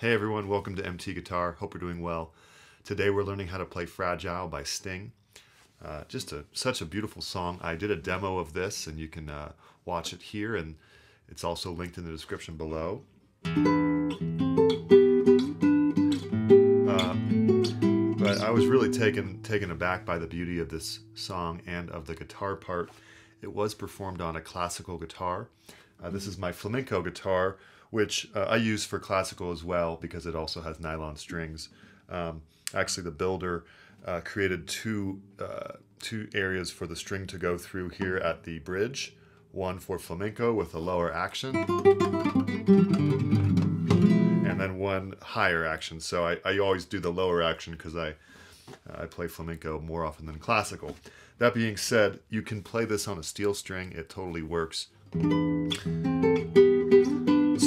Hey everyone, welcome to MT Guitar. Hope you're doing well. Today we're learning how to play Fragile by Sting. Uh, just a, such a beautiful song. I did a demo of this and you can uh, watch it here and it's also linked in the description below. Uh, but I was really taken taken aback by the beauty of this song and of the guitar part. It was performed on a classical guitar. Uh, this is my flamenco guitar, which uh, I use for classical as well because it also has nylon strings. Um, actually, the builder uh, created two uh, two areas for the string to go through here at the bridge. One for flamenco with a lower action, and then one higher action. So I, I always do the lower action because I I play flamenco more often than classical. That being said, you can play this on a steel string. It totally works.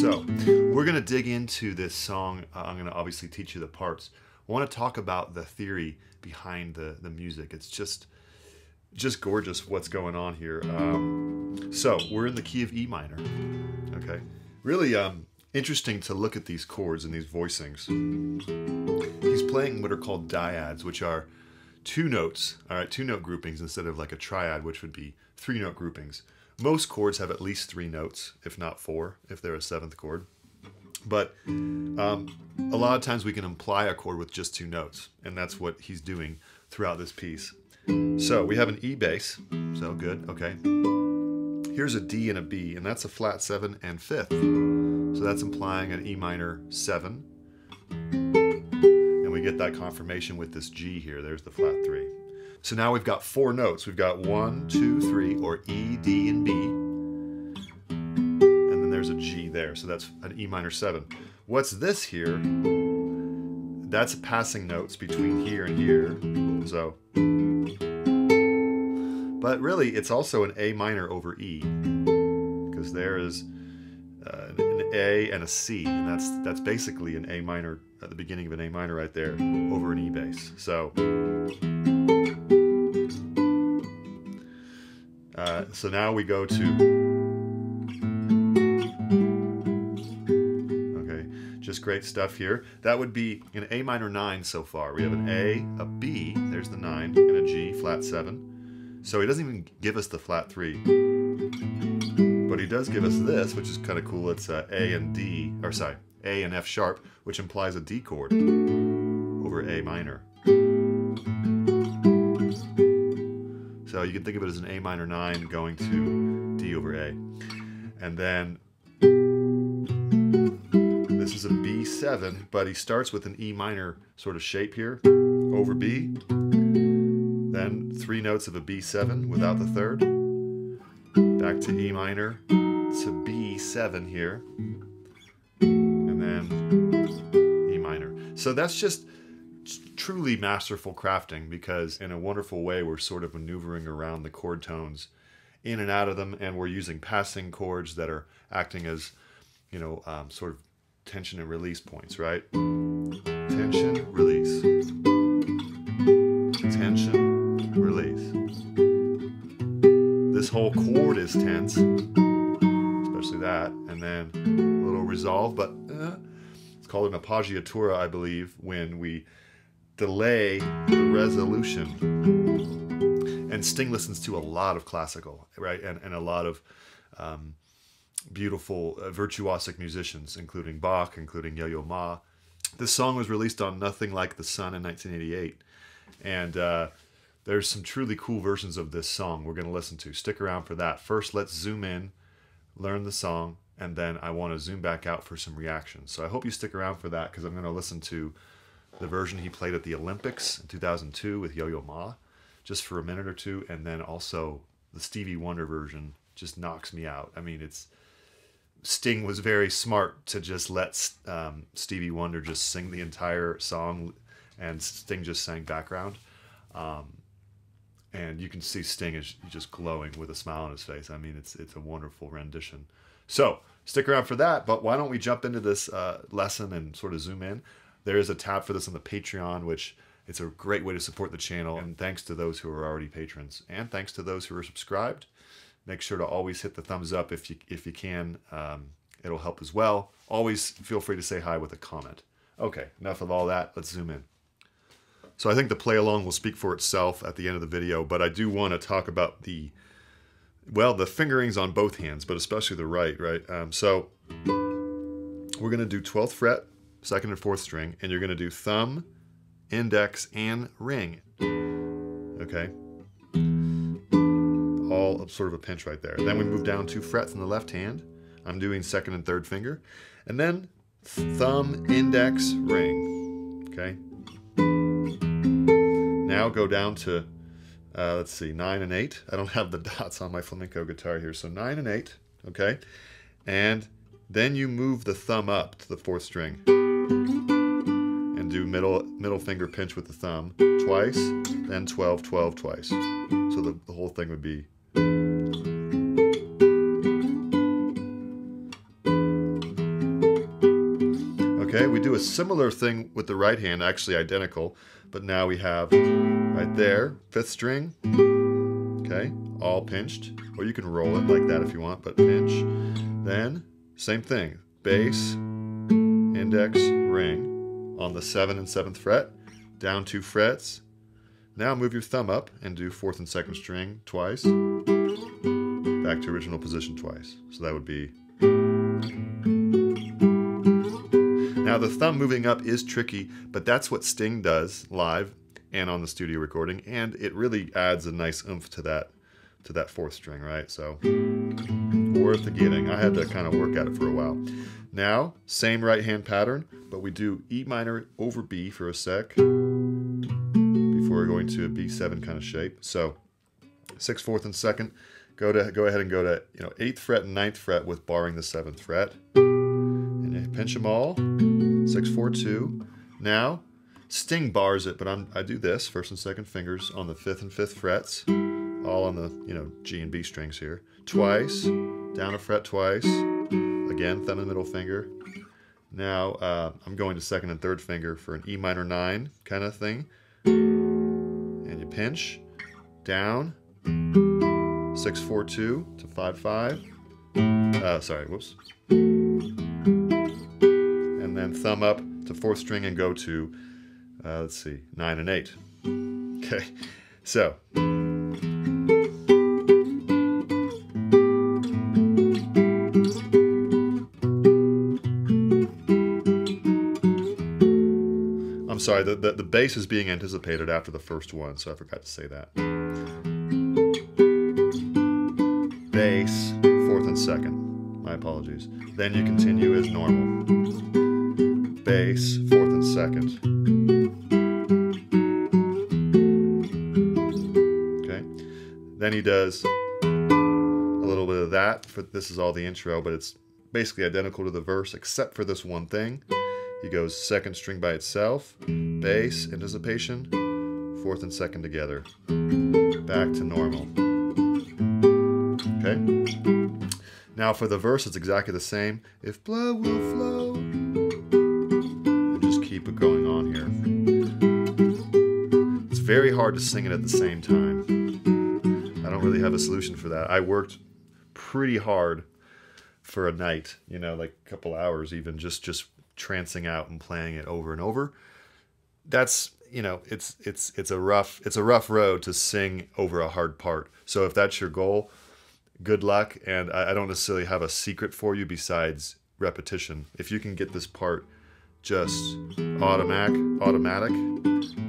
So, we're going to dig into this song. Uh, I'm going to obviously teach you the parts. I want to talk about the theory behind the, the music. It's just just gorgeous what's going on here. Um, so, we're in the key of E minor. Okay. Really um, interesting to look at these chords and these voicings. He's playing what are called dyads, which are two notes, all right, two note groupings instead of like a triad, which would be three note groupings. Most chords have at least three notes, if not four, if they're a seventh chord. But um, a lot of times we can imply a chord with just two notes, and that's what he's doing throughout this piece. So we have an E bass, so good, okay. Here's a D and a B, and that's a flat seven and fifth. So that's implying an E minor seven. And we get that confirmation with this G here. There's the flat three. So now we've got four notes. We've got one, two, three, or E, D, and B. And then there's a G there. So that's an E minor seven. What's this here? That's passing notes between here and here. So, but really it's also an A minor over E because there is uh, an A and a C, and that's that's basically an A minor at the beginning of an A minor right there over an E bass. So. So now we go to okay just great stuff here. That would be an A minor 9 so far. We have an A a B there's the 9 and a G flat 7 so he doesn't even give us the flat 3 but he does give us this which is kind of cool. It's uh, A and D or sorry A and F sharp which implies a D chord over A minor You can think of it as an A minor 9 going to D over A. And then this is a B7, but he starts with an E minor sort of shape here over B. Then three notes of a B7 without the third. Back to E minor to B7 here. And then E minor. So that's just truly masterful crafting because in a wonderful way we're sort of maneuvering around the chord tones in and out of them and we're using passing chords that are acting as you know um, sort of tension and release points right? Tension release. Tension release. This whole chord is tense especially that and then a little resolve but uh, it's called an appoggiatura i believe when we delay the resolution. And Sting listens to a lot of classical, right? And, and a lot of um, beautiful uh, virtuosic musicians, including Bach, including Yo Yo Ma. This song was released on Nothing Like the Sun in 1988. And uh, there's some truly cool versions of this song we're going to listen to. Stick around for that. First, let's zoom in, learn the song, and then I want to zoom back out for some reactions. So I hope you stick around for that because I'm going to listen to the version he played at the Olympics in 2002 with Yo Yo Ma, just for a minute or two, and then also the Stevie Wonder version just knocks me out. I mean, it's Sting was very smart to just let um, Stevie Wonder just sing the entire song, and Sting just sang background. Um, and you can see Sting is just glowing with a smile on his face. I mean, it's it's a wonderful rendition. So stick around for that. But why don't we jump into this uh, lesson and sort of zoom in? There is a tab for this on the Patreon, which it's a great way to support the channel. And thanks to those who are already patrons, and thanks to those who are subscribed. Make sure to always hit the thumbs up if you if you can. Um, it'll help as well. Always feel free to say hi with a comment. Okay, enough of all that. Let's zoom in. So I think the play along will speak for itself at the end of the video, but I do want to talk about the, well, the fingerings on both hands, but especially the right, right? Um, so we're going to do 12th fret, second and fourth string, and you're going to do thumb, index, and ring. Okay? All sort of a pinch right there. Then we move down two frets in the left hand. I'm doing second and third finger. And then thumb, index, ring. Okay? Now go down to, uh, let's see, 9 and 8. I don't have the dots on my flamenco guitar here, so 9 and 8. Okay? And then you move the thumb up to the fourth string and do middle middle finger pinch with the thumb twice, then 12, 12 twice. So the, the whole thing would be Okay, we do a similar thing with the right hand, actually identical, but now we have right there, fifth string, okay, all pinched, or you can roll it like that if you want, but pinch. Then, same thing, bass, index, ring on the 7 and 7th fret, down two frets. Now move your thumb up and do 4th and 2nd string twice, back to original position twice. So that would be Now the thumb moving up is tricky, but that's what Sting does live and on the studio recording, and it really adds a nice oomph to that to that fourth string, right? So worth the getting. I had to kind of work at it for a while. Now, same right hand pattern, but we do E minor over B for a sec before going to a B7 kind of shape. So sixth, fourth, and second. Go to go ahead and go to you know eighth fret and ninth fret with barring the seventh fret, and you pinch them all. Six, four, two. Now, Sting bars it, but I'm, I do this first and second fingers on the fifth and fifth frets, all on the you know G and B strings here. Twice, down a fret twice. Again, thumb and middle finger. Now uh, I'm going to second and third finger for an E minor nine kind of thing, and you pinch down six four two to five five. Uh, sorry, whoops and then thumb up to fourth string and go to, uh, let's see, nine and eight. Okay, so. Sorry, the, the, the bass is being anticipated after the first one, so I forgot to say that. Bass, fourth and second. My apologies. Then you continue as normal bass, fourth and second. Okay. Then he does a little bit of that. For this is all the intro, but it's basically identical to the verse except for this one thing. He goes second string by itself, bass, anticipation, fourth and second together. Back to normal. Okay? Now for the verse, it's exactly the same. If blood will flow and just keep it going on here. It's very hard to sing it at the same time. I don't really have a solution for that. I worked pretty hard for a night, you know, like a couple hours even just just trancing out and playing it over and over. That's, you know, it's it's it's a rough it's a rough road to sing over a hard part. So if that's your goal, good luck and I, I don't necessarily have a secret for you besides repetition. If you can get this part just automatic, automatic,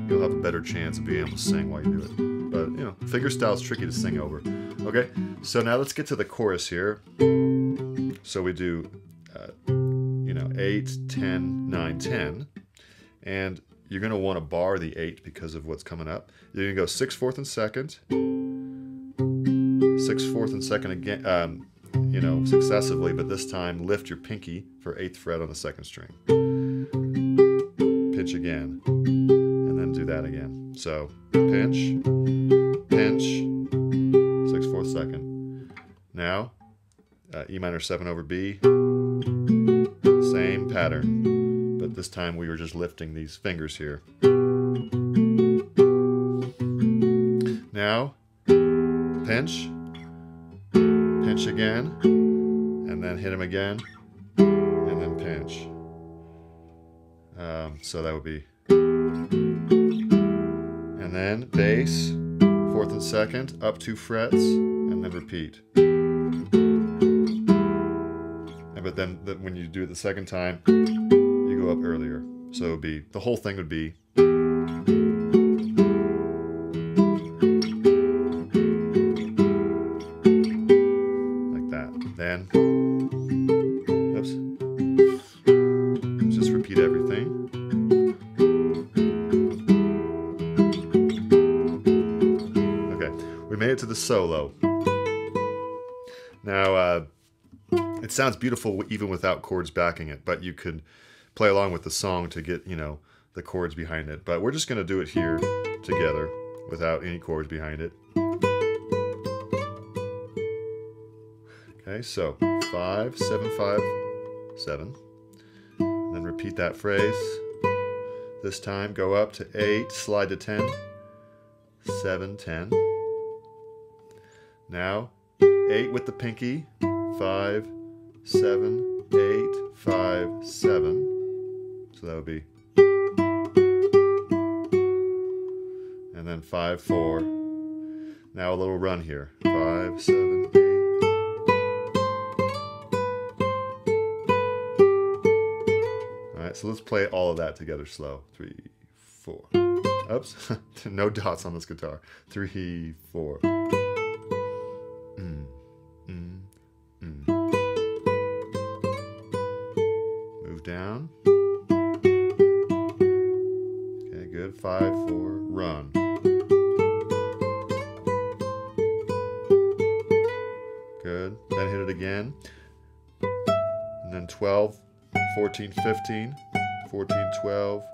you'll have a better chance of being able to sing while you do it. But you know, finger style is tricky to sing over. Okay, so now let's get to the chorus here. So we do, uh, 8, 10, 9, 10. And you're going to want to bar the 8 because of what's coming up. You're going to go 6, 4th, and 2nd. 6, 4th, and 2nd again, um, you know, successively, but this time lift your pinky for 8th fret on the 2nd string pinch again, and then do that again. So pinch, pinch, six fourth second. Now, uh, E minor 7 over B, same pattern, but this time we were just lifting these fingers here. Now, pinch, pinch again, and then hit them again, and then pinch. Um, so that would be. And then bass, fourth and second, up two frets, and then repeat. But then the, when you do it the second time, you go up earlier. So it would be, the whole thing would be. Like that. Then, oops. Just repeat everything. Okay, we made it to the solo. Now, uh, it sounds beautiful even without chords backing it, but you could play along with the song to get, you know, the chords behind it. But we're just going to do it here together without any chords behind it. Okay, so five, seven, five, seven. And then repeat that phrase. This time go up to eight, slide to ten, seven, ten. Now, eight with the pinky, five, seven, eight, five, seven. So that would be. And then five, four. Now a little run here. Five, seven, eight. All right, so let's play all of that together slow. Three, four. Oops, no dots on this guitar. Three, four. It again. And then 12, 14, 15, 14, 12,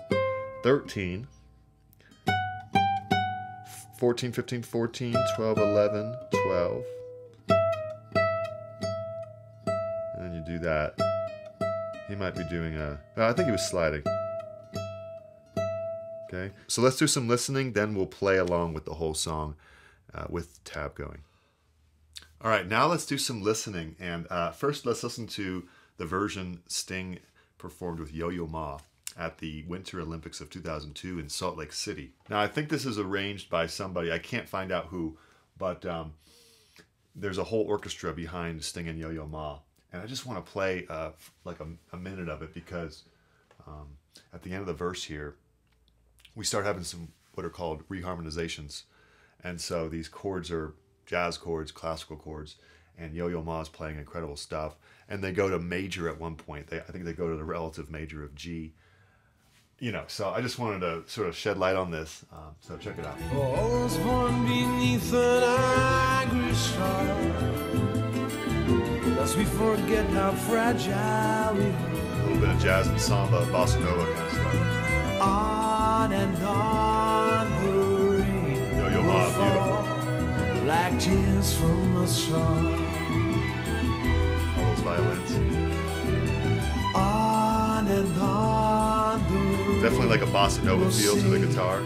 13, 14, 15, 14, 12, 11, 12. And then you do that. He might be doing a. oh, I think he was sliding. Okay, so let's do some listening, then we'll play along with the whole song uh, with tab going. All right, now let's do some listening. And uh, first, let's listen to the version Sting performed with Yo Yo Ma at the Winter Olympics of 2002 in Salt Lake City. Now, I think this is arranged by somebody, I can't find out who, but um, there's a whole orchestra behind Sting and Yo Yo Ma. And I just want to play uh, like a, a, minute of it because um, at the end of the verse here, we start having some what are called reharmonizations. And so these chords are jazz chords, classical chords, and Yo-Yo Ma is playing incredible stuff. And they go to major at one point. They, I think they go to the relative major of G. You know, so I just wanted to sort of shed light on this. Um, so check it out. I born beneath an angry star. Lest we forget how fragile we are. A little bit of jazz and samba, bossa nova kind of stuff. On and on like tears from a star. All those violins. On and on Definitely like a bossa nova feel to the guitar.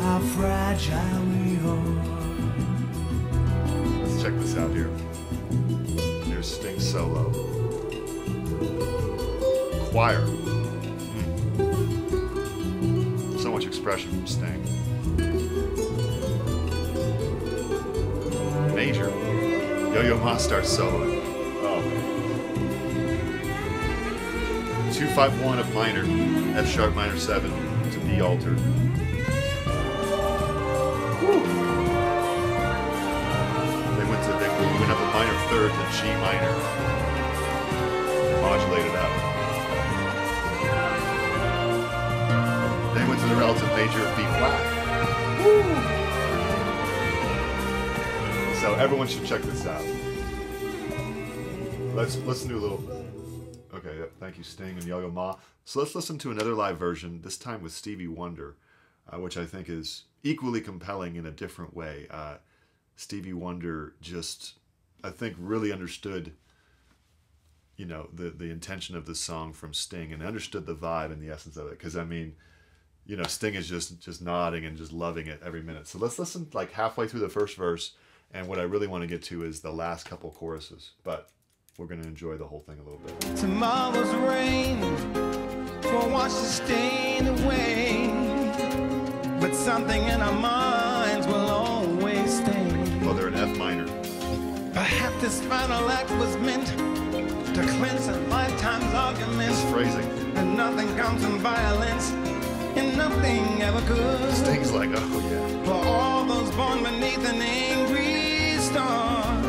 how fragile we are. Let's check this out here. Here's Sting solo. Choir. Mm. So much expression from Sting. Major. Yo-Yo Ma starts soloing. Oh. 251 of minor, F sharp minor 7 to B altered. They went to they went up a minor third to G minor. Modulated up. They went to the relative major of B flat. So everyone should check this out. Let's listen to a little. Okay, thank you, Sting and Yo Yo Ma. So let's listen to another live version, this time with Stevie Wonder, uh, which I think is equally compelling in a different way. Uh, Stevie Wonder just, I think, really understood, you know, the the intention of the song from Sting and understood the vibe and the essence of it. Because I mean, you know, Sting is just just nodding and just loving it every minute. So let's listen like halfway through the first verse, and what I really want to get to is the last couple choruses. But we're gonna enjoy the whole thing a little bit. Tomorrow's rain for washes stain away. But something in our minds will always stay. Well, they're in F minor. Perhaps this final act was meant to cleanse a lifetime's arguments. This phrasing And nothing comes from violence, and nothing ever could. stings like, oh yeah. For all those born beneath an angry star.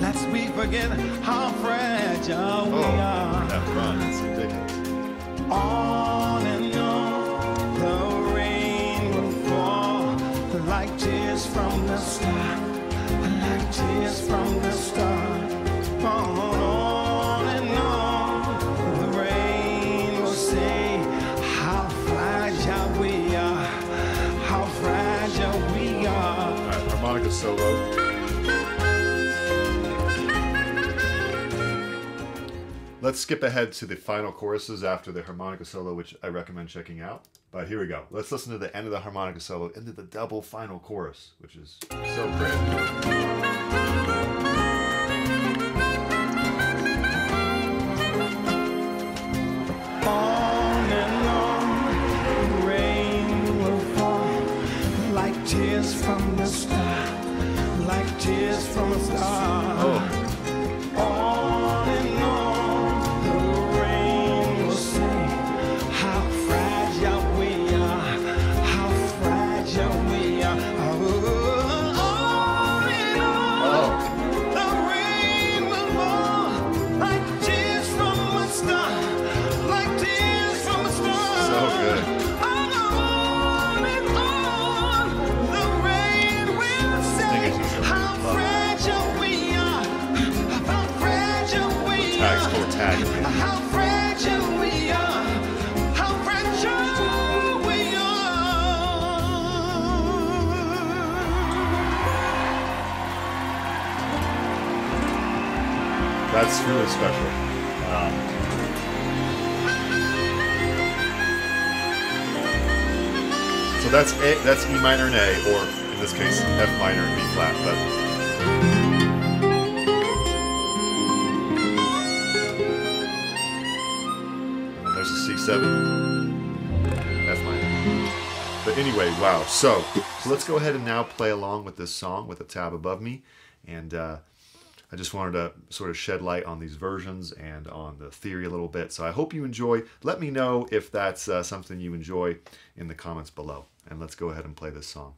Lest we forget how fragile we Oh, are. that run, it's ridiculous. On and on, the rain will fall like tears from the sky, like tears from the star. Solo. Let's skip ahead to the final choruses after the harmonica solo, which I recommend checking out. But here we go. Let's listen to the end of the harmonica solo into the double final chorus, which is so great. Star. That's really special. Um, so that's A, that's E minor and A, or in this case F minor and B flat. But That's mine. But anyway, wow. So, so let's go ahead and now play along with this song with a tab above me. And uh, I just wanted to sort of shed light on these versions and on the theory a little bit. So I hope you enjoy. Let me know if that's uh, something you enjoy in the comments below. And let's go ahead and play this song.